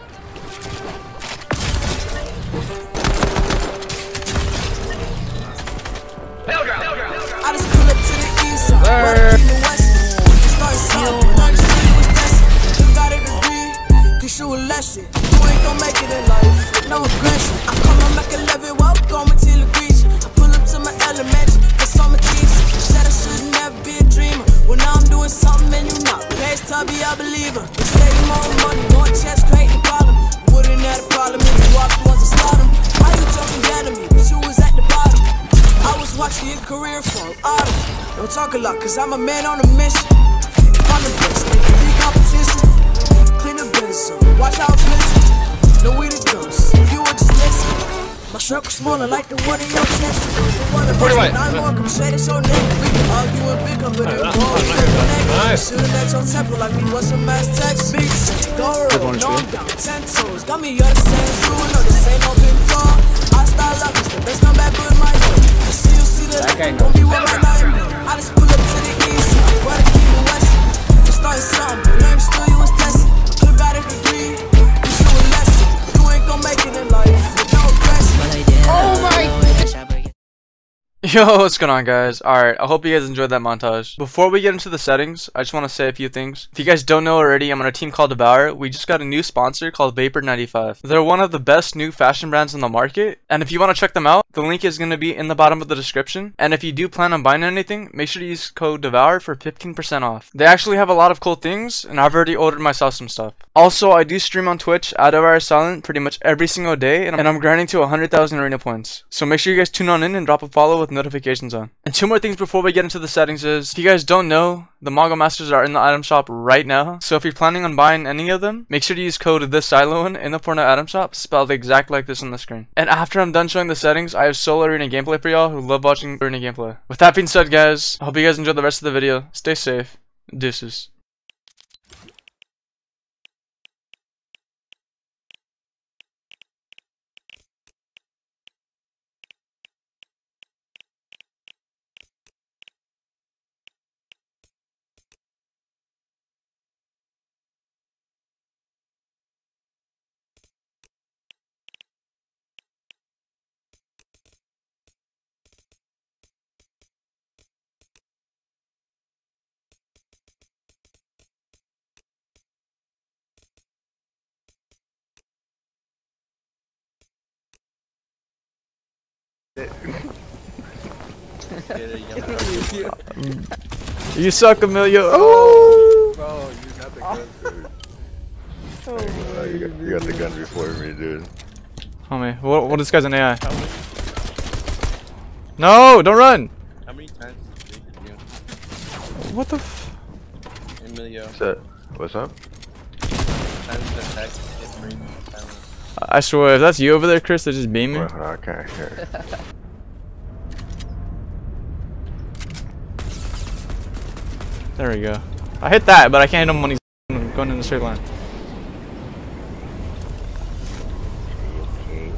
I cause I'm a man on a mission. If I'm the best, they can be competition. Clean the business watch how it's missing. Know we the ghosts, if you would just listen. My circle smaller like the one in your chest. The one of us, Forty-one. nine more, come straight at your. We can argue and pick up, but it won't. Nice. Shooting at your temple like me, what's a mass text? Big shit, go no I'm down, ten toes. Got me all the same school, no, this ain't no big talk. I style up, it's the best comeback with my dough. You see, you see the That don't be with my night. I just pull up the keep started something, but still you was testing. A degree, Yo, what's going on guys? Alright, I hope you guys enjoyed that montage. Before we get into the settings, I just want to say a few things. If you guys don't know already, I'm on a team called Devour. We just got a new sponsor called Vapor95. They're one of the best new fashion brands on the market, and if you want to check them out, the link is going to be in the bottom of the description. And if you do plan on buying anything, make sure to use code Devour for 15% off. They actually have a lot of cool things, and I've already ordered myself some stuff. Also, I do stream on Twitch at Devour Silent pretty much every single day, and I'm, grinding to 100,000 arena points. So make sure you guys tune on in and drop a follow with notifications on. And two more things before we get into the settings is, if you guys don't know, the Mongo Masters are in the item shop right now. So if you're planning on buying any of them, make sure to use code THESILENTONE in the Fortnite item shop, spelled exact like this on the screen. And after I'm done showing the settings, I have solo arena gameplay for y'all who love watching arena gameplay. With that being said, guys, I hope you guys enjoy the rest of the video. Stay safe. Deuces. You suck, Emilio. Oh! Bro, you got the gun, dude. Oh, you, got, you got the gun before me, dude. Homie, what, what this guy's an AI? No, don't run! How many times did you What the f- Emilio? What's up? What's up? I swear, if that's you over there, Chris, they're just beaming. Wait, hold on, I can't hear. There we go. I hit that, but I can't hit him when he's going in the straight line. Okay.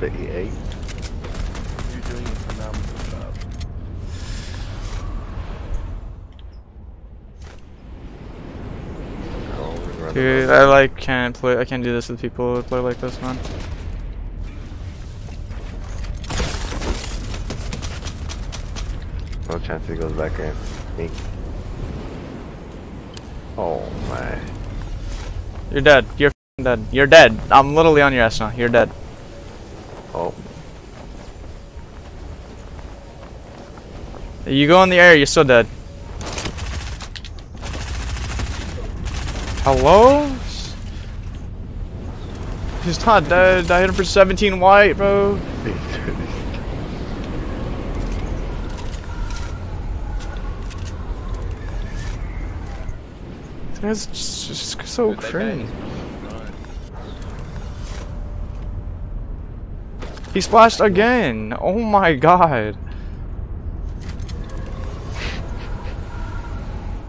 58. Dude, I like can't play. I can't do this with people who play like this, man. No chance he goes back in. Me. Oh my. You're dead. You're f***ing dead. You're dead. I'm literally on your ass now. You're dead. Oh. You go in the air. You're still dead. Hello? He's not dead. I hit him for 17 white, bro. This guy's just, so cringe. He splashed again. Oh my god.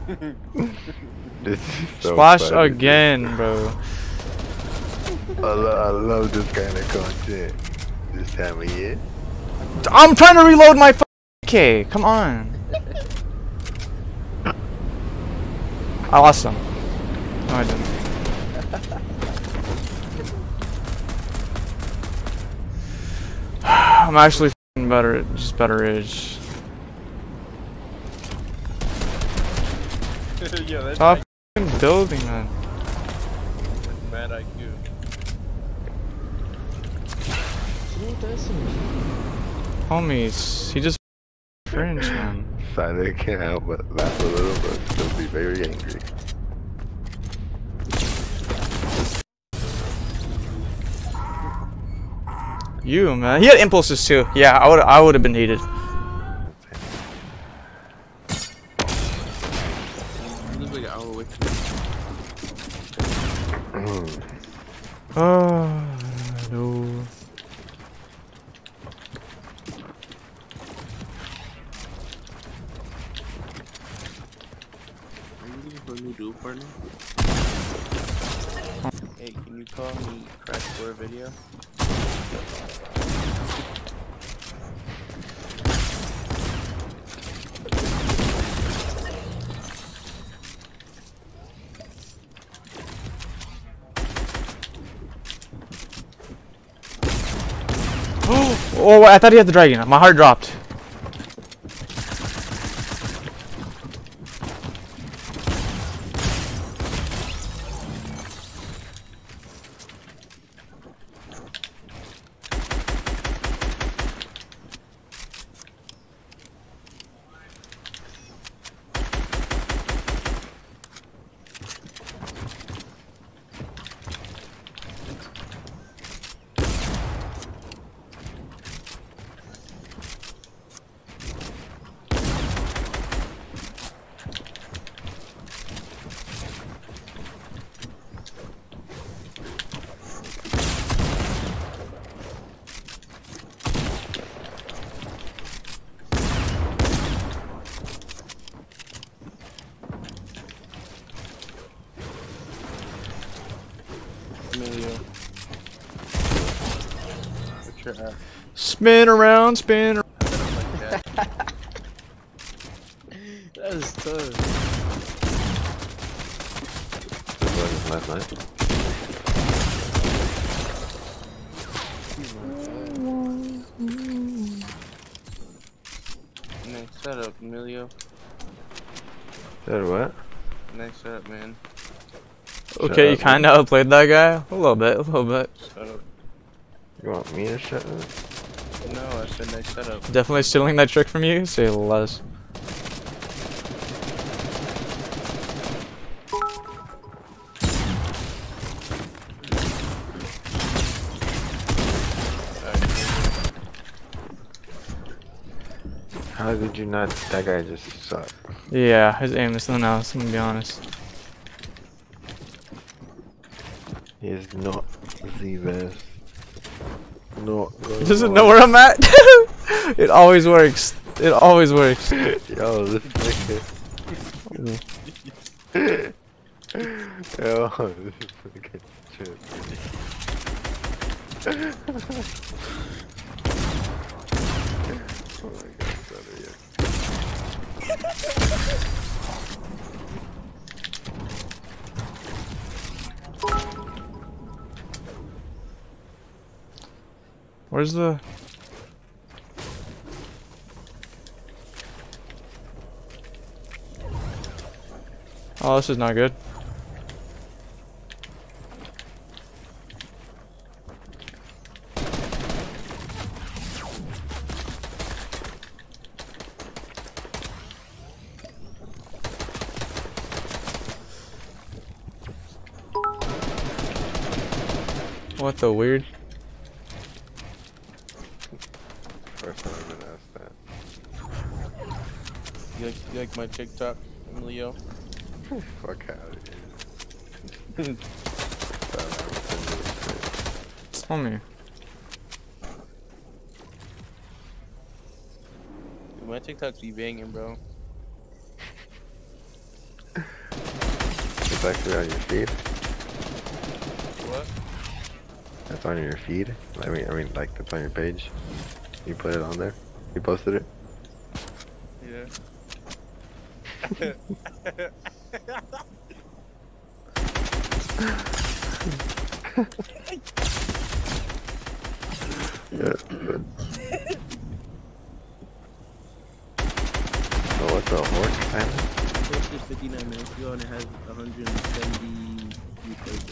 This is so Splash funny. again, bro. I, lo I love this kind of content. This time of year. I'm trying to reload my Okay, come on. I lost some. No, I didn't. I'm actually f***ing better, at just better age. yeah, that's Stop like f***ing building, man. mad IQ. Homies, he just cringe, man. Simon can't help but laugh a little, but still be very angry. You, man. He had impulses too. Yeah, I would I would have been heated. You live like an hour away from Oh, no. Are you looking for a new dual partner? Hey, can you call me Crash for a video? Oh, I thought he had the dragon. My heart dropped. Emilio. What's your app? Spin around, spin. ar- Like that. That is tough. This was last night. Nice setup, Emilio. Said what? Nice setup, man. Okay, you up, kind of outplayed that guy. A little bit, a little bit. Setup. You want me to shut up? No, I said nice setup. Definitely stealing that trick from you. Say less. How did you not? That guy just sucked. Yeah, his aim is something else. I'm gonna be honest. He is not the best. Not. He doesn't know where I'm at. it always works. It always works. Yo, this nigga. Yo, this shit. oh my god. Where's the? Oh, this is not good. What the weird? First time I've been asked that. You like, you like my TikTok, Leo? Fuck out of here. Thought I was sending this shit. Tell me. Dude, my TikToks be banging, bro. It's actually on your feed. What? That's on your feed. I mean, I mean, like that's on your page. You put it on there. You posted it. Yeah. Yeah, good. Oh, what's a horse time? Just 59 minutes ago and it has 170 replays.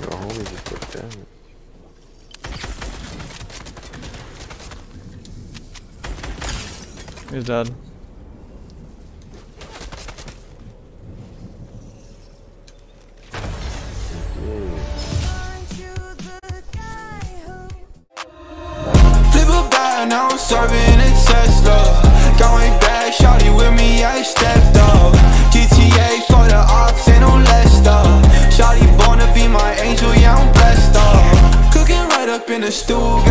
Your homie just took damage. He's dead. Now I'm serving a Tesla. Going back, shawty with me, I stepped up. GTA for the ops, ain't no less stuff. Shawty born to be my angel, yeah, I'm blessed up. Cooking right up in the stool,